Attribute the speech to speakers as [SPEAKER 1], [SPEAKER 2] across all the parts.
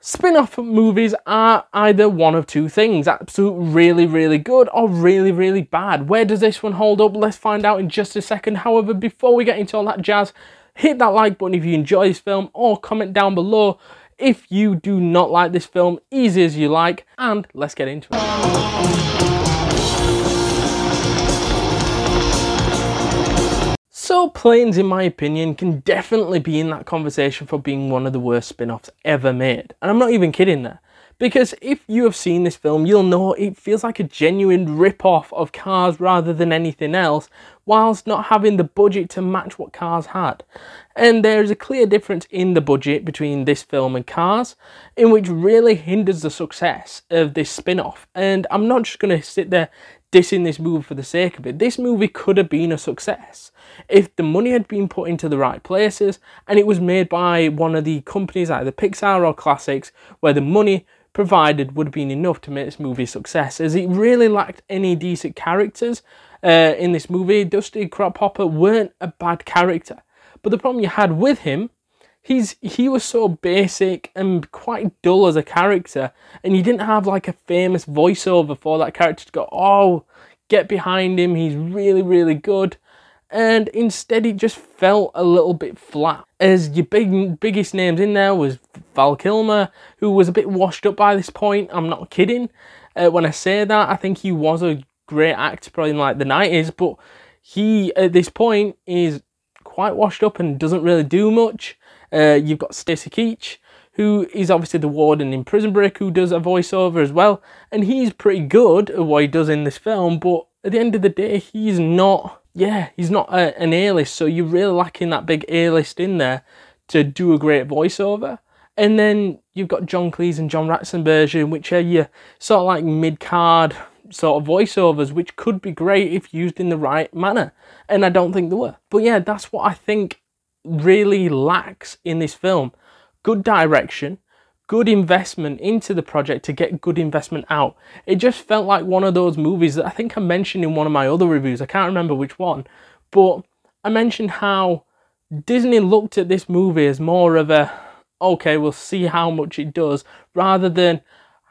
[SPEAKER 1] Spin-off movies are either one of two things, absolute really, really good or really, really bad. Where does this one hold up? Let's find out in just a second. However, before we get into all that jazz, hit that like button if you enjoy this film or comment down below if you do not like this film, easy as you like, and let's get into it. So Planes, in my opinion, can definitely be in that conversation for being one of the worst spin-offs ever made. And I'm not even kidding there. Because if you have seen this film, you'll know it feels like a genuine rip-off of Cars rather than anything else, whilst not having the budget to match what Cars had. And there is a clear difference in the budget between this film and Cars, in which really hinders the success of this spin-off. And I'm not just going to sit there dissing this movie for the sake of it. This movie could have been a success if the money had been put into the right places and it was made by one of the companies, either Pixar or Classics, where the money provided would have been enough to make this movie a success, as it really lacked any decent characters uh, in this movie. Dusty Crophopper weren't a bad character, but the problem you had with him he's he was so basic and quite dull as a character and you didn't have like a famous voiceover for that character to go oh get behind him he's really really good. And instead it just felt a little bit flat. As your big biggest names in there was val kilmer who was a bit washed up by this point i'm not kidding. Uh, when i say that i think he was a great actor probably in like the 90s but he at this point is quite washed up and doesn't really do much uh, you've got Stacy Keach, who is obviously the warden in Prison Break, who does a voiceover as well, and he's pretty good at what he does in this film. But at the end of the day, he's not. Yeah, he's not a, an A-list, so you're really lacking that big A-list in there to do a great voiceover. And then you've got John Cleese and John Ratzenberger, which are your sort of like mid-card sort of voiceovers, which could be great if used in the right manner. And I don't think they were. But yeah, that's what I think really lacks in this film. Good direction, good investment into the project to get good investment out. It just felt like one of those movies that I think I mentioned in one of my other reviews. I can't remember which one, but I mentioned how Disney looked at this movie as more of a okay, we'll see how much it does rather than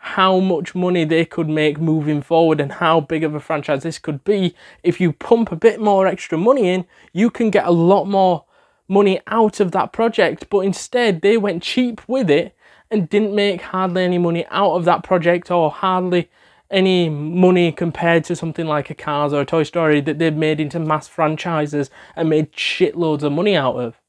[SPEAKER 1] how much money they could make moving forward and how big of a franchise this could be. If you pump a bit more extra money in, you can get a lot more money out of that project, but instead they went cheap with it and didn't make hardly any money out of that project or hardly any money compared to something like a Cars or a Toy Story that they've made into mass franchises and made shitloads of money out of.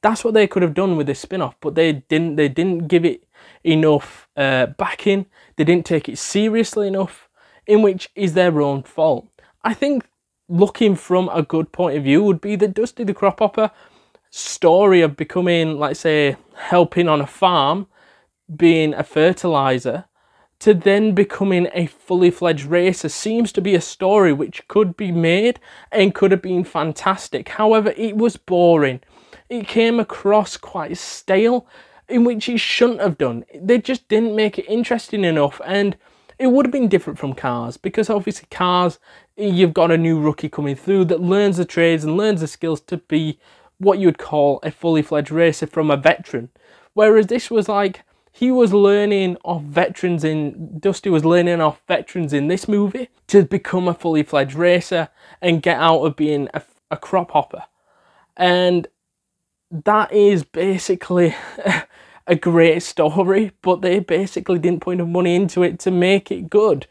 [SPEAKER 1] That's what they could have done with this spin-off, but they didn't. They didn't give it enough uh, backing. They didn't take it seriously enough, in which is their own fault. I think looking from a good point of view would be that Dusty the Crophopper story of becoming, like say, helping on a farm, being a fertilizer, to then becoming a fully fledged racer seems to be a story which could be made and could have been fantastic. However, it was boring. It came across quite stale, in which he shouldn't have done. They just didn't make it interesting enough, and it would have been different from Cars because obviously Cars, you've got a new rookie coming through that learns the trades and learns the skills to be what you'd call a fully fledged racer from a veteran. Whereas this was like he was learning off veterans in Dusty was learning off veterans in this movie to become a fully fledged racer and get out of being a, a crop hopper. And that is basically a great story, but they basically didn't put enough money into it to make it good.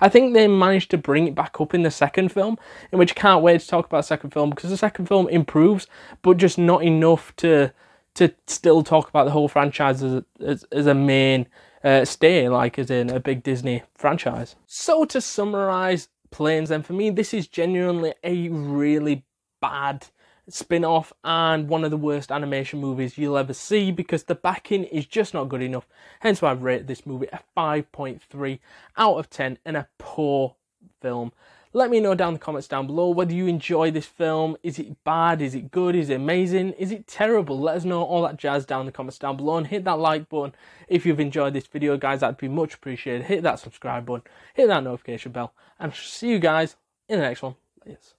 [SPEAKER 1] I think they managed to bring it back up in the second film, in which I can't wait to talk about the second film because the second film improves, but just not enough to to still talk about the whole franchise as, as, as a main uh, stay, like as in a big Disney franchise. So to summarize Planes, then for me, this is genuinely a really bad spin off and one of the worst animation movies you'll ever see because the backing is just not good enough. Hence why I've rated this movie a 5.3 out of 10 and a poor film. Let me know down in the comments down below whether you enjoy this film. Is it bad? Is it good? Is it amazing? Is it terrible? Let us know all that jazz down in the comments down below and hit that like button if you've enjoyed this video, guys. That'd be much appreciated. Hit that subscribe button, hit that notification bell, and I'll see you guys in the next one. Yes.